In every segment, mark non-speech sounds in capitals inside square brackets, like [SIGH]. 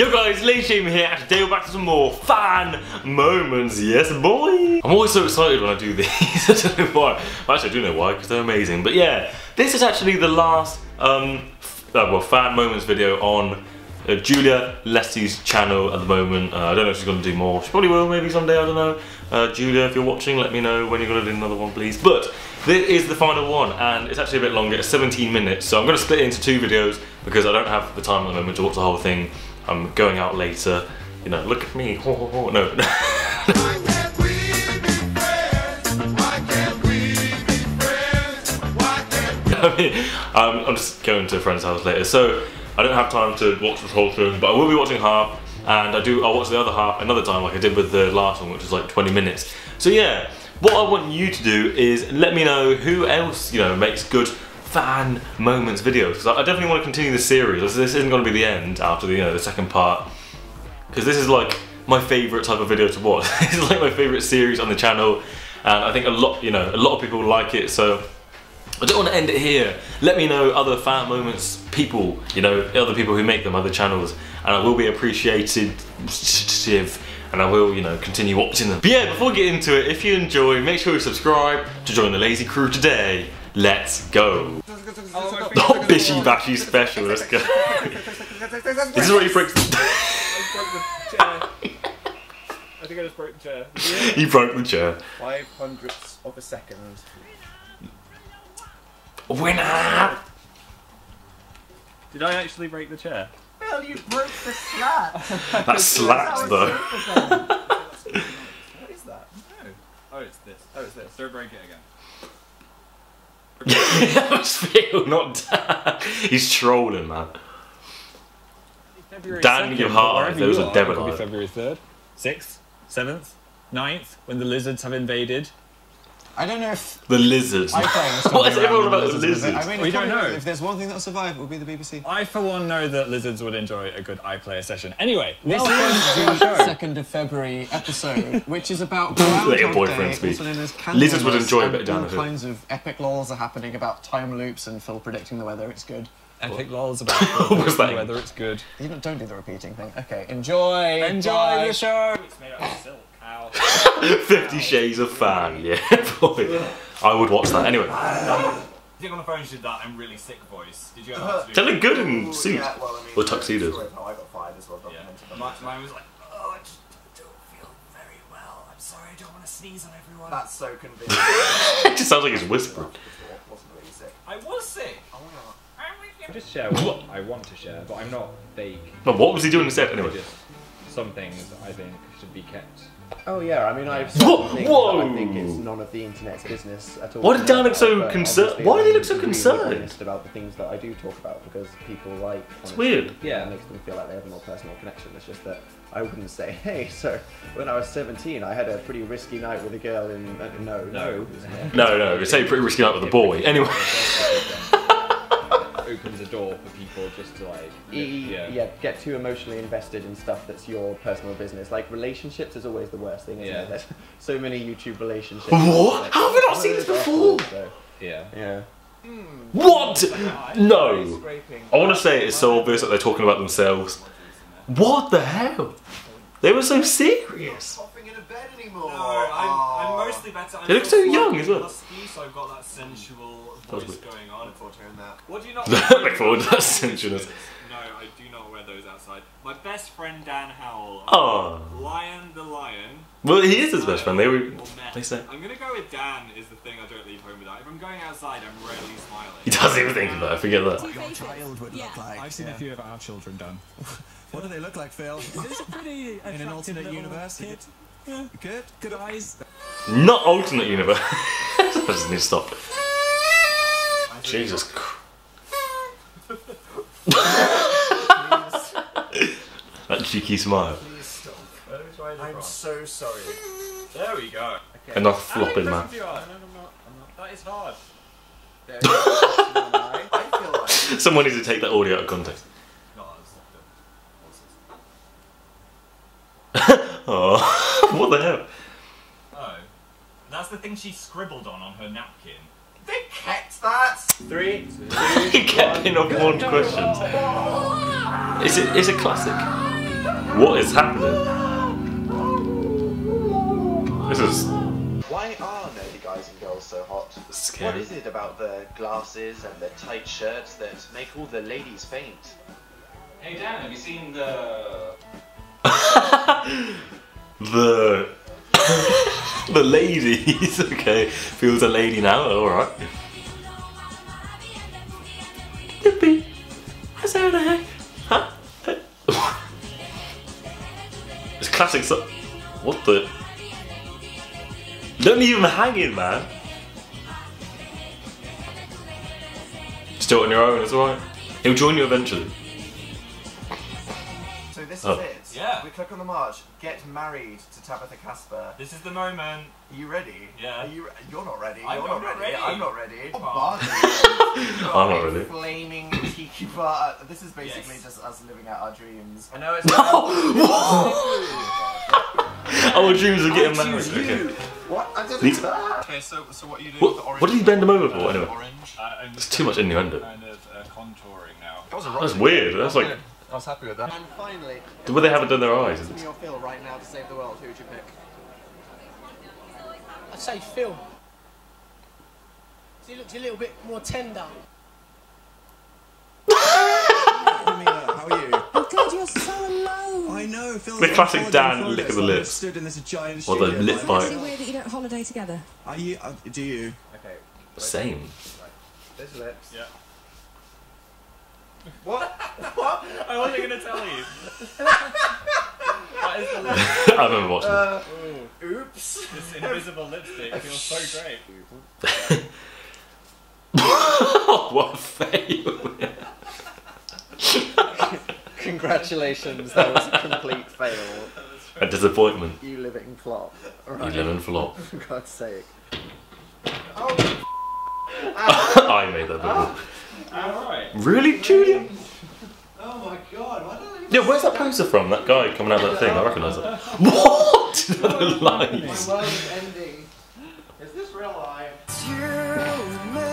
Yo guys, Lazy Jamie here, and today we're back to some more Phan moments, yes boy! I'm always so excited when I do [LAUGHS] these, I don't know why. Well, actually I do know why, because they're amazing. But yeah, this is actually the last, um, uh, well, Phan moments video on uh, Julia Lestie's channel at the moment. Uh, I don't know if she's going to do more. She probably will, maybe someday, I don't know. Uh, Julia, if you're watching, let me know when you're going to do another one, please. But this is the final one, and it's actually a bit longer. It's 17 minutes, so I'm going to split it into two videos because I don't have the time at the moment to watch the whole thing. I'm going out later. You know, look at me. Ho, ho, ho. No. [LAUGHS] I mean, I'm just going to a friend's house later, so I don't have time to watch this whole thing, but I will be watching half, and I do. I'll watch the other half another time, like I did with the last one, which was like 20 minutes. So yeah, what I want you to do is let me know who else you know makes good Phan moments videos because I definitely want to continue the series. This isn't going to be the end after the you know the second part because this is like my favorite type of video to watch. [LAUGHS] is like my favorite series on the channel, and I think a lot you know a lot of people like it. So I don't want to end it here. Let me know other Phan moments, people, you know, other people who make them, other channels, and I will be appreciated and I will, you know, continue watching them. But yeah, before we get into it, if you enjoy, make sure you subscribe to join the Lazy Crew today. Let's go. Oh, [LAUGHS] Bishi Bashi special, let's [LAUGHS] go. this is what he breaks I think I just broke the chair. He broke the chair. Five hundredths of a second. Winner! Did I actually break the chair? Well, you broke the slat. [LAUGHS] That slapped though. What is that? No. Oh, it's this. Oh, it's this. Don't break it again. That was Phil, not Dan. He's trolling, man. February Dan, 2nd, your heart, there was a are. devil It could be eye. February 3rd, 6th, 7th, 9th, when the lizards have invaded. I don't know if The lizards. iPhone is What is around everyone about the lizards lizards? I mean, We don't know. If there's one thing that'll survive, it will be the BBC. I, for one, know that lizards would enjoy a good iPlayer session. Anyway, this Welcome is to the the second of February episode, which is about [LAUGHS] Let your Groundhog boyfriend Day, speak. also known as Lizards would Candlemas, enjoy a bit of Dan All of kinds of epic lols are happening about time loops and Phil predicting the weather. It's good. Epic lols [LAUGHS] about What was that? whether it's good. You don't, don't do the repeating thing. Okay, enjoy. Enjoy bye. the show! It's made out of silk. Ow. [LAUGHS] Fifty Shades of Phan, yeah, [LAUGHS] boy. I would watch that anyway. I think on the phone she did that. I'm really sick voice. Did you ever have to do They look good in suits or tuxedos. I got fired as well. Yeah. Mine, mine was like, oh, I just don't feel very well. I'm sorry, I don't want to sneeze on everyone. That's so convincing. [LAUGHS] It just sounds like he's whispering. Wasn't really sick. I was sick. Oh, I just share what I want to share, but I'm not vague. But what was he doing instead anyway? Just some things I think should be kept. Oh yeah, I mean I've Whoa, certain things whoa. that I think it's none of the internet's business at all. Why did to Dan look so concerned- why did he look so need to be concerned? honest about the things that I do talk about because people like. It's weird. Yeah. It makes them feel like they have a more personal connection. It's just that I wouldn't say, [LAUGHS] hey, so when I was 17, I had a pretty risky night with a girl in. Uh, no, no. No, no, they say pretty risky night with a boy. Anyway. Opens a door for people just to like. E- yeah. yeah. get too emotionally invested in stuff that's your personal business. Like relationships is always the worst thing, isn't Yeah. it? There's [LAUGHS] so many YouTube relationships. What? How have I not seen this before? So, Yeah. yeah. What? No. I want to say it's so obvious that they're talking about themselves. What the hell? They were so serious. Coughing in a bed anymore. No, I'm, I'm mostly better. I'm They look so young slightly as well. Husky, so I've got that sensual voice going on. Look forward to hearing that. What do you not? Look forward to that sensualness. No, I do not wear those outside. My best friend Dan Howell. Oh. Lion the Lion. Well, he is his best friend. They were. They say. I'm gonna go with Dan. Is the thing I don't leave home without. If I'm going outside, I'm rarely smiling. [LAUGHS] He doesn't even think about it. Forget that. your child would look like. I've seen a few of our children done. [LAUGHS] What do they look like, Phil? It's a pretty [LAUGHS] In an alternate universe? Kid. Yeah. Good. Good eyes. Not alternate universe. I just need to stop. Jesus that cheeky smile. Please stop. Where do I look I'm so sorry. There we go. Enough How many flopping, man. questions do you ask? No, no, I'm not. I'm not. That is hard. There is one eye. I feel like [LAUGHS] Someone needs to take that audio out of context. [LAUGHS] Oh, [LAUGHS] what the hell? Oh. That's the thing she scribbled on on her napkin. they kept that. Three, two, He kept in on one questions. Is it? Is it classic? What is happening? This is girls so hot? Scary. What is it about the glasses and the tight shirts that make all the ladies faint? Hey Dan, have you seen the? [LAUGHS] the [LAUGHS] the ladies. [LAUGHS] okay, feels a lady now. All right. Yippee! What's that there? Huh? It's classic. So- what the? Don't leave him hanging, man. Still on your own. It's alright. He'll join you eventually. So this Oh. is it. Yeah. We click on the march. Get married to Tabitha Casper. This is the moment. Are you ready? Yeah. Are you? Re- you're not ready. I'm you're not not ready. ready. I'm not ready. Oh. [LAUGHS] I'm not really. Flaming tiki bar. This is basically Yes. just us living out our dreams. I know it's. [LAUGHS] [LAUGHS] [LAUGHS] Oh, dreams of getting married. Okay. what? I didn't. These- Okay, so so what are you doing What, with the orange? what did he bend him over for? Anyway, Orange. Uh, I'm It's too much innuendo. Kind of uh, contouring now. That was a That's weird. That's like, I was happy with that. And finally, would they have it done their eyes? me or Phil right now to save the world. Who would you pick? I'd say Phil. He looked a little bit more tender. [LAUGHS] How are you? God, you're so alone. I know, Phil. The classic Dan lick of the lips. Stood in this giant Or the studio lip like- bite. weird that you don't holiday together? Are you? Uh, do you? Okay. Same. There's lips. Yeah. [LAUGHS] What? I wasn't gonna tell you. that is the lip. [LAUGHS] I remember watching. Uh, oops. This invisible lipstick feels so great. [LAUGHS] what a fail! Congratulations, that was a complete fail. a disappointment. You living flop. You Right. live and flop. [LAUGHS] For God's sake. Oh. [LAUGHS] I made that bubble. Ah. Alright. Really, Julian? Oh my God! Why don't I? Yeah, where's that poster from? That guy coming out of that thing. I recognise it. [LAUGHS] What? the lights. world is ending. Is this real life?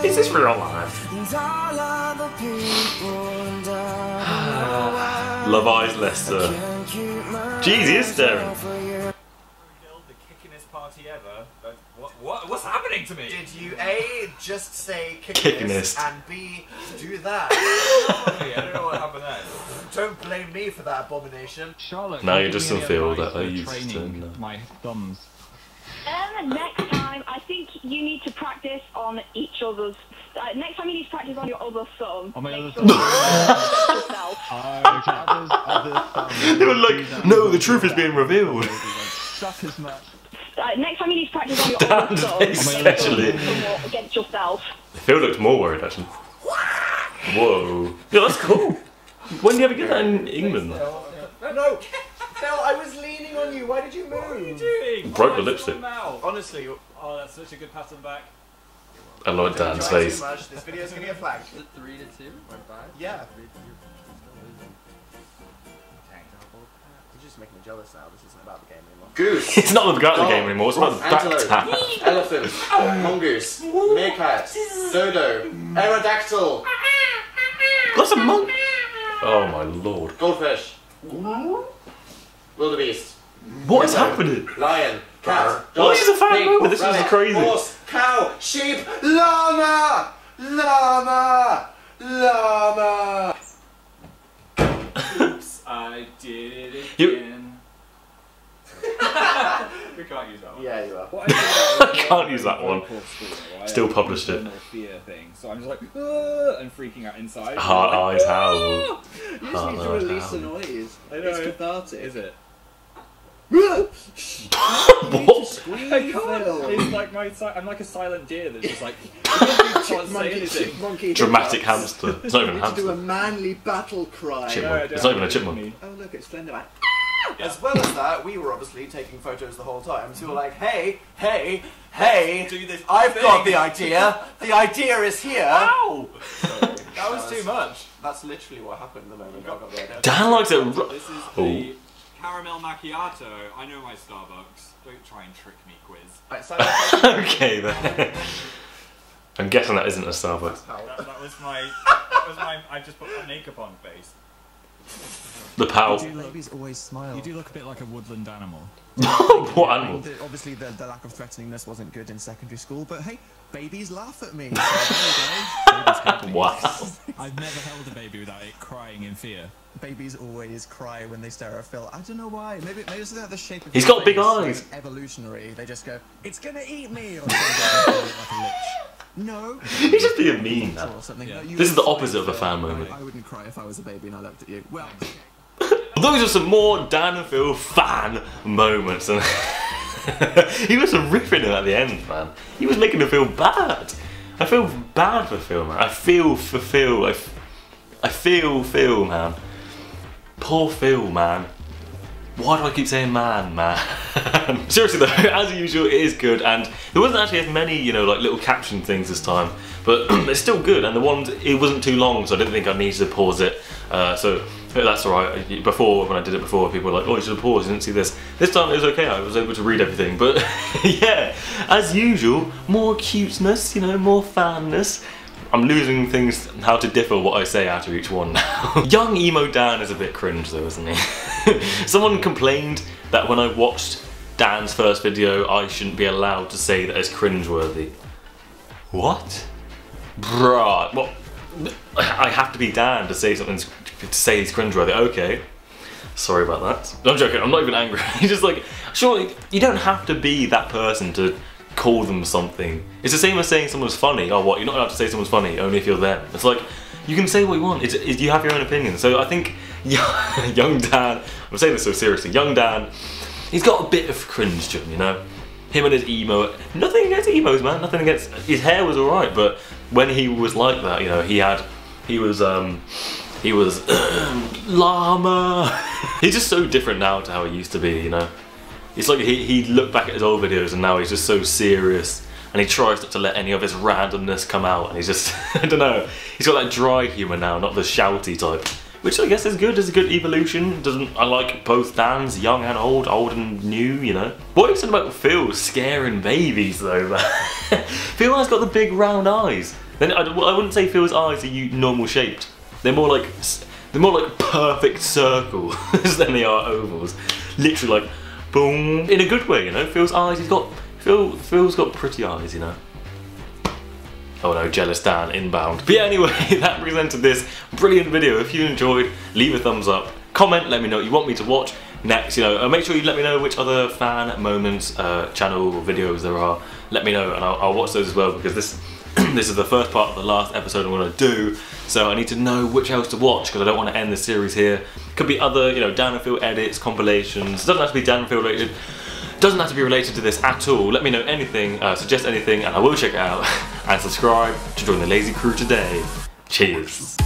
Is this real life? [SIGHS] Love Eyes Leicester. Jeez, he is staring. The kickingest party ever. What, what? What's happening to me? Did you A just say Kickinist. kickinist and B do that? [LAUGHS] I don't know what happened there. Don't blame me for that abomination. Charlotte. Now you give just me any feel that I used to know. my thumbs. Um, next time, I think you need to practice on each other's. Uh, next time, you need to practice on your other thumb. On my Make other sure you yourself. [LAUGHS] Oh, okay. Others, other thumbs. [LAUGHS] They were like, no, the truth is being revealed. Suck as much. Uh, next time, you need to practice on your Dan's other thumb. face, Make sure actually. you put more against yourself. Phil looked more worried actually. Whoa. Yeah, that's cool. When do you ever get that in England? No, Phil, I was leaning on you. Why did you move? What are you doing? Broke the Oh, it's lipstick. on. Honestly, Oh, that's such a good pat on the back. I like Dan's enjoy face. Too much. This video's gonna get flagged. Three to two or five? Yeah. You're just making me jealous now. This isn't about the game anymore. Goose. [LAUGHS] It's not about the game oh, anymore, it's about the back Antelope. tap. [LAUGHS] Elephant. Mongoose. Meerkat. Dodo. Aerodactyl. That's a monk. Oh my lord. Goldfish. Wildebeest. What is happening? Lion. Cat. Well, Dog. this is a fan pig, movie, this is crazy. Horse. Cow. Sheep. Llama. Llama. Llama. Oops, I did it You- again. [LAUGHS] we can't use that one. Yeah, you are. What I [LAUGHS] Can't use that one. Still published it. Fear thing. So I'm just like, "Ah," and freaking out inside. Heart I'm eyes like, howl. You just need to Heart release eyes the noise. I know. It's cathartic. Is it? What? I can't. It's like my. Si- I'm like a silent deer that's just like. [LAUGHS] can't say anything. monkey Dramatic hiccups. hamster. It's not even a You need to do a manly battle cry. Chipmunk. No, I don't It's not even a have it chipmunk. in me. Oh look, it's Slenderman. Ah! As well as that, we were obviously taking photos the whole time. So we were like, hey, hey, hey, Do this I've thing. got the idea. The idea is here. Ow! That was too much. That's literally what happened the moment I got the idea. Dan likes it. ru- This is the caramel macchiato. I know my Starbucks. Don't try and trick me, quiz. [LAUGHS] Right, so [LAUGHS] okay then. [LAUGHS] I'm guessing that isn't a Starbucks. That, that was my. That was my. I just put my makeup on face. The pal. Babies always smile. You do look a bit like a woodland animal. what I animal? mean, the- obviously, the, the lack of threateningness wasn't good in secondary school, but hey, babies laugh at me. So there we go. Babies me. Wow. I've never held a baby without it crying in fear. Babies always cry when they stare at Phil. I don't know why. Maybe maybe it's like the shape of He's got big face, eyes. like evolutionary. They just go, it's gonna eat me, or [LAUGHS] something like a. No. [LAUGHS] He's just being mean, man. Or something. No, you This is the opposite of a Phan moment. I, I wouldn't cry if I was a baby and I looked at you. Well, [LAUGHS] Those are some more Dan and Phil Phan moments. And he was ripping him at the end, man. He was making him feel bad. I feel bad for Phil, man. I feel for Phil. I, I feel Phil, man. Poor Phil, man. Why do I keep saying man, man? [LAUGHS] Seriously though, as usual, it is good, and there wasn't actually as many, you know, like little caption things this time, but [CLEARS THROAT] it's still good. And the ones, it wasn't too long, so I didn't think I needed to pause it. Uh, so that's alright. Before, when I did it before, people were like, "Oh, you should have paused. You didn't see this." This time it was okay. I was able to read everything, but [LAUGHS] yeah, as usual, more cuteness, you know, more fanness. I'm losing things how to differ what I say after each one now. [LAUGHS] Young emo Dan is a bit cringe though, isn't he? [LAUGHS] Someone complained that when I watched Dan's first video, I shouldn't be allowed to say that it's cringeworthy. What? Bruh, what? [SIGHS] I have to be Dan to say something to say he's cringeworthy. Okay. Sorry about that. I'm joking, I'm not even angry. [LAUGHS] He's just like, surely you don't have to be that person to call them something. It's the same as saying someone's funny. Oh, what? You're not allowed to say someone's funny only if you're them. It's like, you can say what you want. It's, it's, you have your own opinion. So I think [LAUGHS] young, young Dan, I'm saying this so seriously, young Dan, he's got a bit of cringe to him, you know? Him and his emo. Nothing against emos, man. Nothing against. His hair was alright, but when he was like that, you know, he had. He was, um. He was. [CLEARS THROAT] llama! [LAUGHS] he's just so different now to how he used to be, you know? It's like he, he looked back at his old videos and now he's just so serious and he tries not to let any of his randomness come out and he's just, [LAUGHS] I don't know, he's got that dry humour now, not the shouty type. Which I guess is good, is a good evolution. Doesn't I like both Dans, young and old, old and new, you know? What you saying about Phil scaring babies though. [LAUGHS] Phil has got the big round eyes. Then I, I wouldn't say Phil's eyes are you normal shaped. They're more like they're more like perfect circles [LAUGHS] than they are ovals. Literally like boom in a good way, you know. Phil's eyes, he's got Phil. Phil's got pretty eyes, you know. Oh no, jealous Dan inbound. But anyway, [LAUGHS] that presented this brilliant video. If you enjoyed, leave a thumbs up. Comment, let me know what you want me to watch next. You know, make sure you let me know which other Phan moments, uh, channel videos there are. Let me know, and I'll, I'll watch those as well because this [CLEARS THROAT] this is the first part of the last episode I'm going to do. So I need to know which else to watch because I don't want to end the series here. Could be other, you know, Dan and Phil edits, compilations. Doesn't have to be Dan and Phil related. Doesn't have to be related to this at all. Let me know anything, uh, suggest anything, and I will check it out. [LAUGHS] And subscribe to join the Lazy Crew today. Cheers.